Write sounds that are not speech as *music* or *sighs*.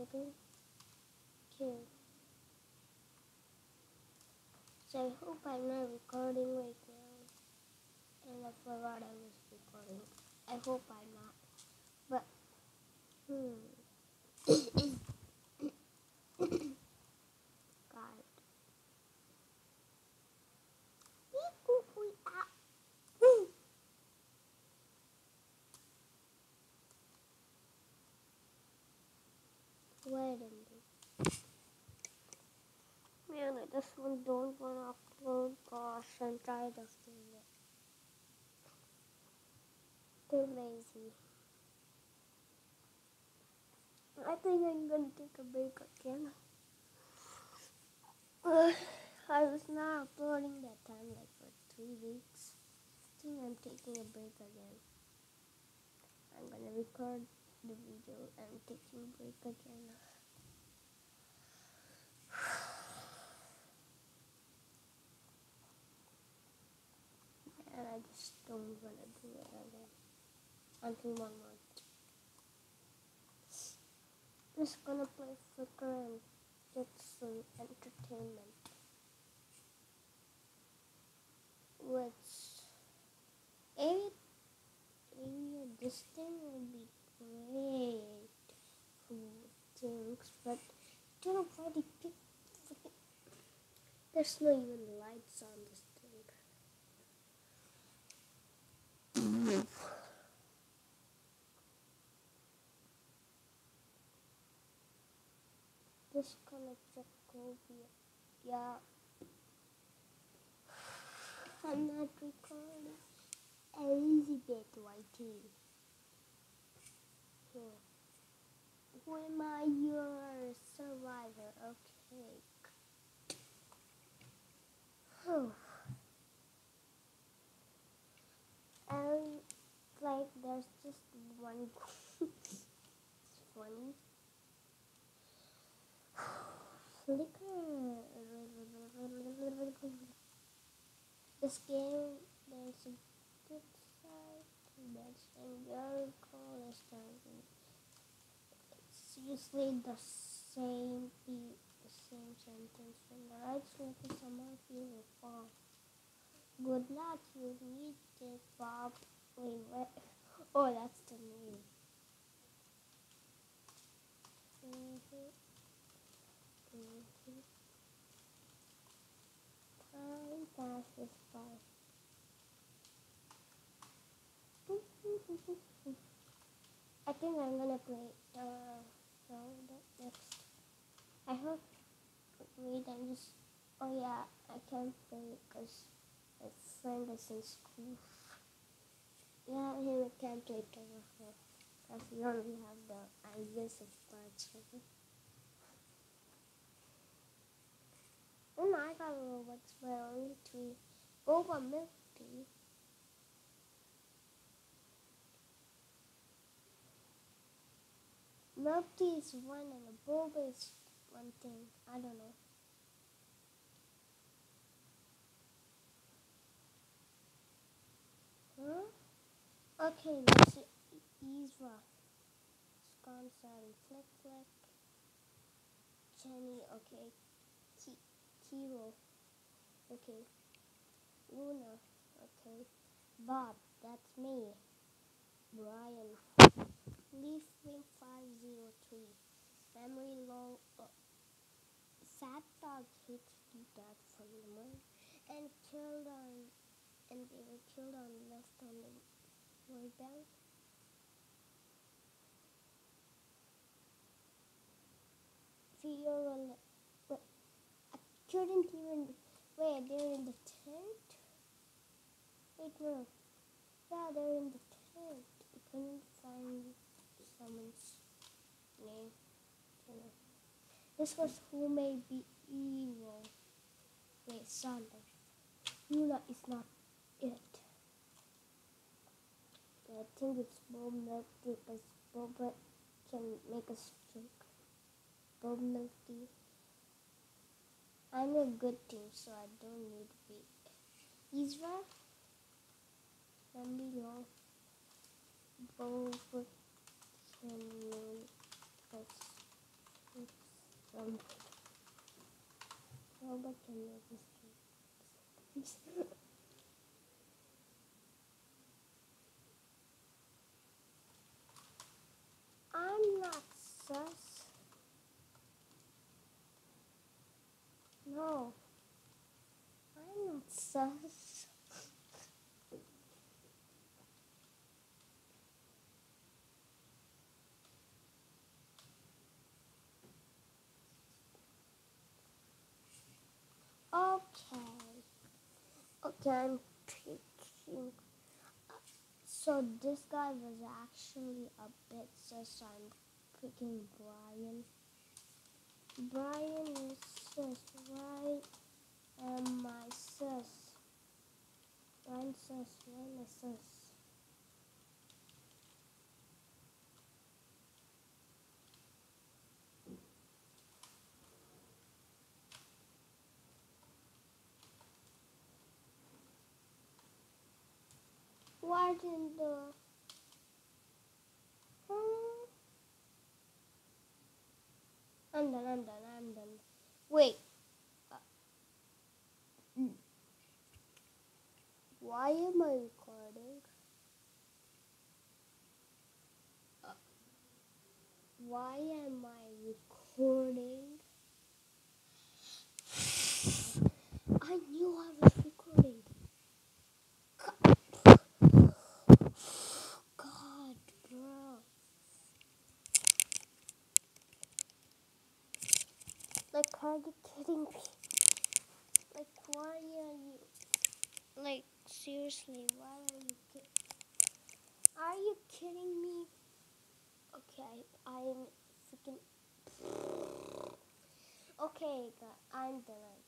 Okay. So I hope I'm not recording right now. And I forgot I was recording. I hope I'm not. But, hmm. God. Wait a minute. Just one don't want to upload. Gosh, I'm tired of doing it. Too lazy. I think I'm gonna take a break again. Uh, *sighs* I was not uploading that time like for three weeks. I think I'm taking a break again. I'm gonna record the video and taking a break again. And I just don't wanna do it again until one month. Just gonna play Flicker and get some entertainment. Which eight area this thing will be great for things, but don't they pick there's no even lights on this thing. Gonna. Yeah. I'm not recording. Elizabeth Whiting. Here. Hmm. Who am I? Your survivor. Okay. Whew. And like there's just one *laughs* funny. Flicker. This game there's a good side bad and very time. It's usually the same beat, the same sentence. When the right sentence, some of you will fall. Good luck, you need it, Bob. Wait, what? *laughs* Oh, that's the name. Mm-hmm. Time passes by. I think I'm gonna play uh the next. I hope wait I'm just oh yeah I can't play because my friend is in school. Yeah, I can't play Tower because we only have the ideas of parts of it. And I got Robux by only three. Boba milk tea. Milk tea is one and a boba is one thing. I don't know. Huh? Okay, let's see. Ezra. Sconson. Flick Flick. Jenny. Okay. Ki- Kiro. Okay. Luna. Okay. Bob. That's me. Brian. Leafwing 503. Memory long. Uh, sad dog hates to dad from the moon. And killed on. And they were killed on left on the way bank. Fiora. Wait, I couldn't even. Wait, they're in the tent? Wait, no. Yeah, they're in the tent. I couldn't find someone's name. This was Who May Be Evil. Wait, Sander. Luna is not it. I think it's Bob Milk because Boba can make us drink Bob Milk. I'm a good team, so I don't need to be Ezra. Let me know. Boba can *laughs* make us something. Robot can make mistakes. I'm not sus. No. Sus. Okay. Okay, I'm picking. So this guy was actually a bit sus. I'm picking Brian. Brian is sus, right? Am my sus? Sus, why am Why didn't the Hmm. I'm done, I'm done, I'm done. Wait. Uh, Why am I recording? Uh, why am I recording? I knew I was recording. God, bro. Like, are you kidding me? Like, why are you? Like, seriously, why are you kidding? Are you kidding me? Okay, I'm freaking. Okay, I'm done.